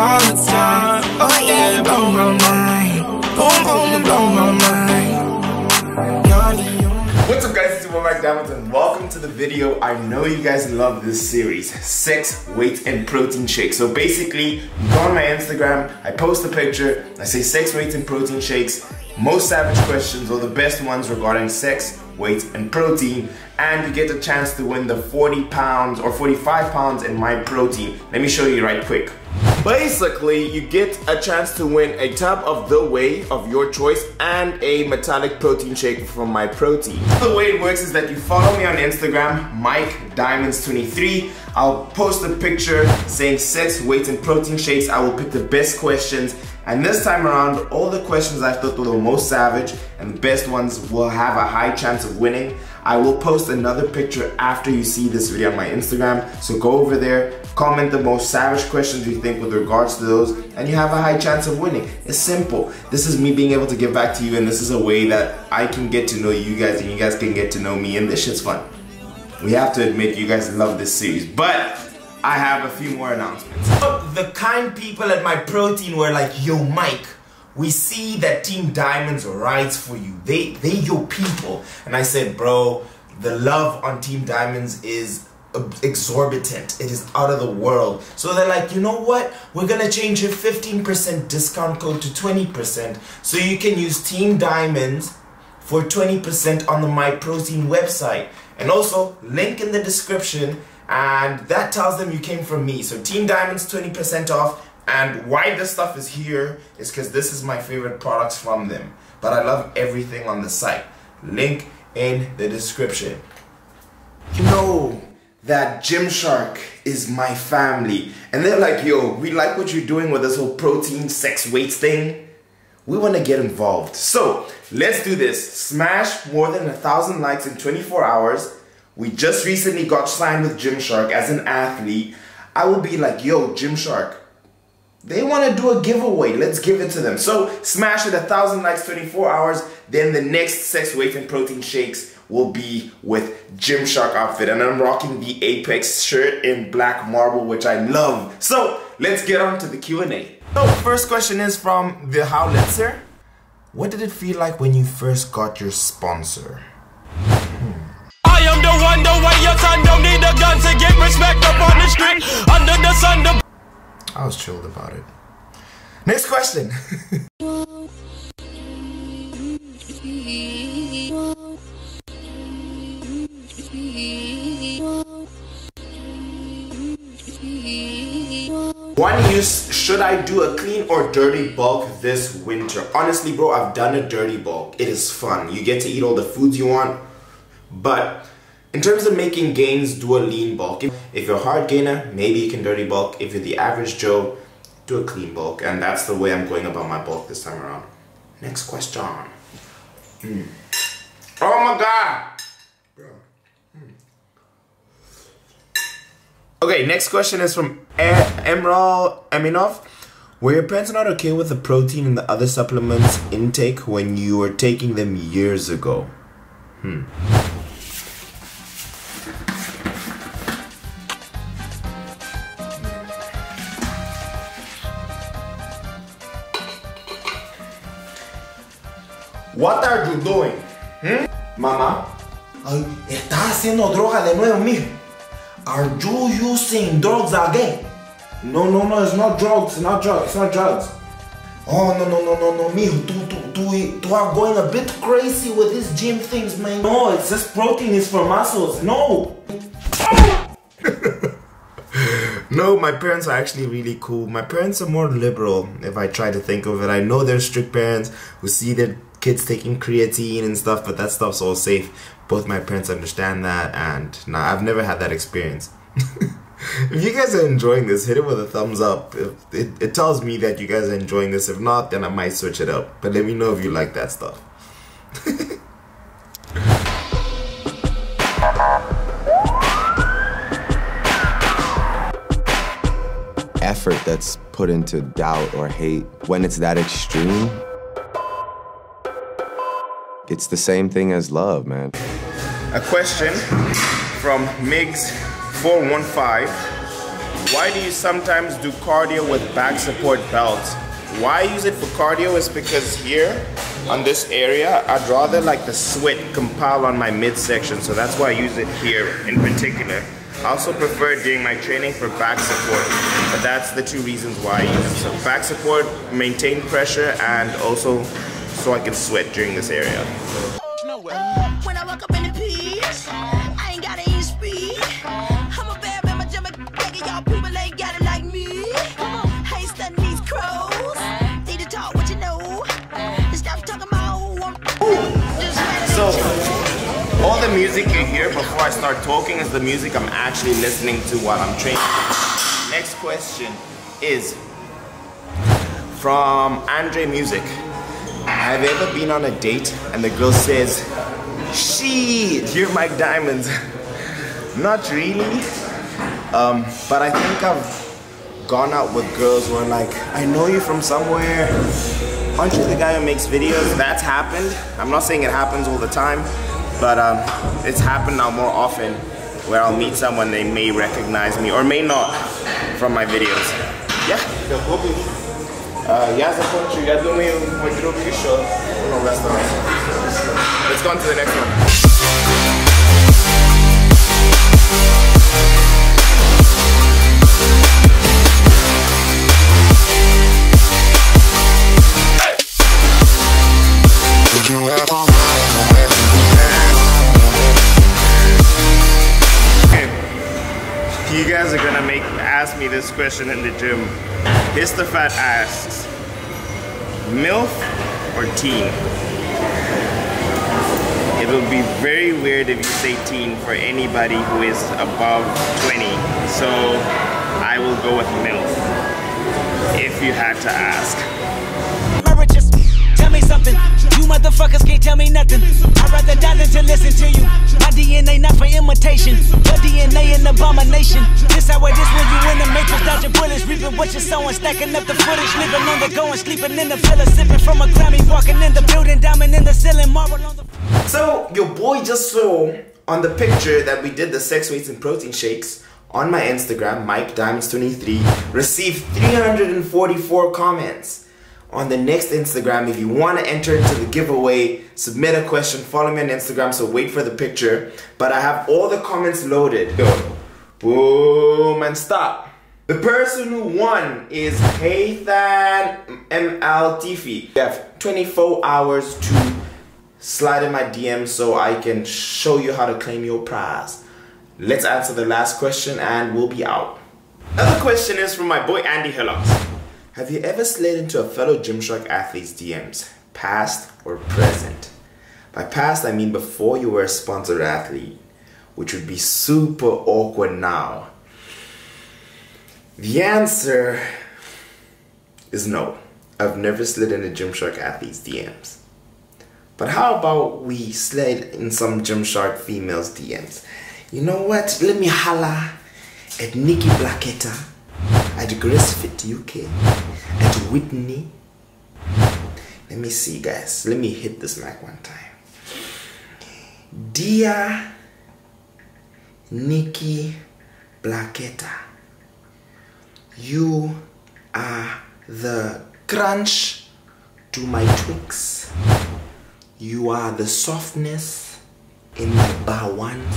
all the time. Oh yeah, blow my mind. Blow my mind. What's up guys, it's your boy Mike Diamonds and welcome to the video. I know you guys love this series, Sex, Weight and Protein shakes. So basically, go on my Instagram, I post a picture, I say sex, weight and protein shakes, most savage questions or the best ones regarding sex, weight and protein and you get a chance to win the 40 pounds or 45 pounds in Myprotein. Let me show you right quick. Basically, you get a chance to win a tub of the whey of your choice and a metallic protein shake from Myprotein. The way it works is that you follow me on Instagram, Mike Diamonds 23. I'll post a picture saying sex, weight, and protein shakes. I will pick the best questions. And this time around, all the questions I thought were the most savage and the best ones will have a high chance of winning. I will post another picture after you see this video on my Instagram. So go over there, comment the most savage questions you think with regards to those, and you have a high chance of winning. It's simple. This is me being able to give back to you, and this is a way that I can get to know you guys, and you guys can get to know me, and this shit's fun. We have to admit, you guys love this series, but I have a few more announcements. The kind people at Myprotein were like, yo, Mike, we see that Team Diamonds rides for you. They they your people. And I said, bro, the love on Team Diamonds is exorbitant. It is out of the world. So they're like, you know what? We're gonna change your 15% discount code to 20%. So you can use Team Diamonds for 20% on the My Protein website. And also, link in the description, and that tells them you came from me. So Team Diamonds 20% off. And why this stuff is here is because this is my favorite products from them. But I love everything on the site. Link in the description. You know that Gymshark is my family. And they're like, yo, we like what you're doing with this whole protein, sex, weights thing. We want to get involved. So let's do this. Smash more than a thousand likes in 24 hours. We just recently got signed with Gymshark as an athlete. I will be like, yo, Gymshark, they want to do a giveaway. Let's give it to them. So smash it a thousand likes, 24 hours. Then the next sex, weight, and protein shakes will be with Gymshark outfit. And I'm rocking the Apex shirt in black marble, which I love. So let's get on to the Q&A. So first question is from the Howlitzer. What did it feel like when you first got your sponsor? I am the one, the way your son don't need a gun to get respect up on the street. Under the sun, the I was chilled about it. Next question. One use, should I do a clean or dirty bulk this winter? Honestly, bro, I've done a dirty bulk. It is fun. You get to eat all the foods you want, but in terms of making gains, do a lean bulk. If you're a hard gainer, maybe you can dirty bulk. If you're the average Joe, do a clean bulk. And that's the way I'm going about my bulk this time around. Next question. Mm. Oh my God. Mm. Okay, next question is from Emerald Aminov. Were your parents not okay with the protein and the other supplements intake when you were taking them years ago? Hmm. What are you doing? Hmm? Mamá? Ay, estás haciendo droga de nuevo, mijo. Are you using drugs again? No, no, no, it's not drugs, it's not drugs, it's not drugs. Oh, no, no, no, no, no, mijo. Tu, tu, tu, tu are going a bit crazy with these gym things, man. No, it's just protein is for muscles. No. no, my parents are actually really cool. My parents are more liberal, if I try to think of it. I know they're strict parents who see their kids taking creatine and stuff, but that stuff's all safe. Both my parents understand that, and nah, I've never had that experience. if you guys are enjoying this, hit it with a thumbs up. It, it, it tells me that you guys are enjoying this. If not, then I might switch it up. But let me know if you like that stuff. effort that's put into doubt or hate, when it's that extreme, it's the same thing as love, man. A question from Migs415. why do you sometimes do cardio with back support belts? Why I use it for cardio is because here on this area, I'd rather like the sweat compile on my midsection. So that's why I use it here in particular. I also prefer doing my training for back support, but that's the two reasons why I use it. So back support, maintain pressure, and also so I can sweat during this area. When I walk up in the piece, I ain't gotta eat speed. I'm a bad man, my jump y'all people ain't got it like me. I ain't studying these crows. Need to talk what you know. Stop talking about who I'm just ready to So, all the music you hear before I start talking is the music I'm actually listening to while I'm training. Next question is from Andre Music. Have you ever been on a date and the girl says, Shit, you're Mike Diamonds? Not really. Um, but I think I've gone out with girls who are like, I know you from somewhere. Aren't you the guy who makes videos? That's happened. I'm not saying it happens all the time, but um, it's happened now more often where I'll meet someone they may recognize me or may not from my videos. Yeah Uh, ja zakończył, ja думаю, mój drugi еще много осталось. Let's go on to the next one. Okay. You guys are gonna make ask me this question in the gym. Histofat asks, MILF or teen? It would be very weird if you say teen for anybody who is above 20. So I will go with MILF if you had to ask. Something. You motherfuckers can't tell me nothing. I'd rather die than to listen to you. My DNA not for imitation. DNA an abomination. This how it is when you in the matrix, dodging bullets, reaping what you're sowing, stacking up the footage, living on the go and sleeping in the sipping from a Grammy, walking in the building, diamond in the ceiling, marble on the. So your boy just saw on the picture that we did the sex weights and protein shakes on my Instagram, Mike Diamonds23, received 344 comments. On the next Instagram, if you want to enter into the giveaway, submit a question, follow me on Instagram, so wait for the picture. But I have all the comments loaded. Go. Boom and stop. The person who won is Haythan ML Tifi. You have 24 hours to slide in my DM so I can show you how to claim your prize. Let's answer the last question and we'll be out. Another question is from my boy Andy Hillox. Have you ever slid into a fellow Gymshark athlete's DMs, past or present? By past, I mean before you were a sponsored athlete, which would be super awkward now. The answer is no. I've never slid into Gymshark athlete's DMs. But how about we slide in some Gymshark females DMs? You know what? Let me holla at Nikki Blackketter, at Grace Fit UK, at Whitney. Let me see, guys. Let me hit this mic one time. Dear Nikki Blackketter, you are the crunch to my Twix. You are the softness in my bar ones.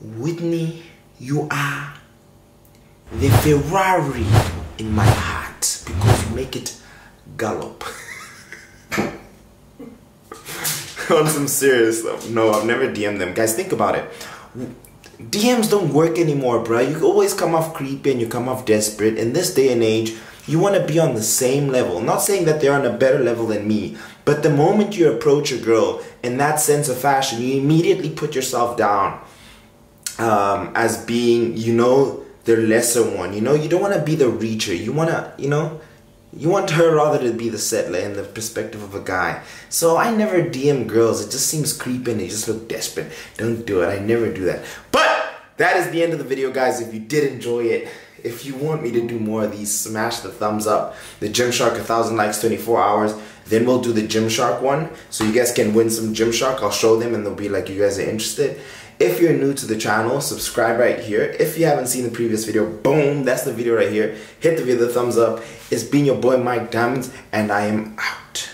Whitney, you are the Ferrari in my heart because you make it gallop. On some serious stuff. No, I've never DM'd them. Guys, think about it. DMs don't work anymore, bro. You always come off creepy and you come off desperate. In this day and age, you want to be on the same level. Not saying that they're on a better level than me, but the moment you approach a girl in that sense of fashion, you immediately put yourself down um, as being, you know, the lesser one. You know, you don't want to be the reacher. You want to, you know, you want her rather to be the settler in the perspective of a guy. So I never DM girls. It just seems creepy and they just look desperate. Don't do it. I never do that. But that is the end of the video, guys. If you did enjoy it, if you want me to do more of these, smash the thumbs up. The Gymshark 1000 likes 24 hours. Then we'll do the Gymshark one. So you guys can win some Gymshark. I'll show them and they'll be like, you guys are interested. If you're new to the channel, subscribe right here. If you haven't seen the previous video, boom, that's the video right here. Hit the video, thumbs up. It's been your boy Mike Diamonds, and I am out.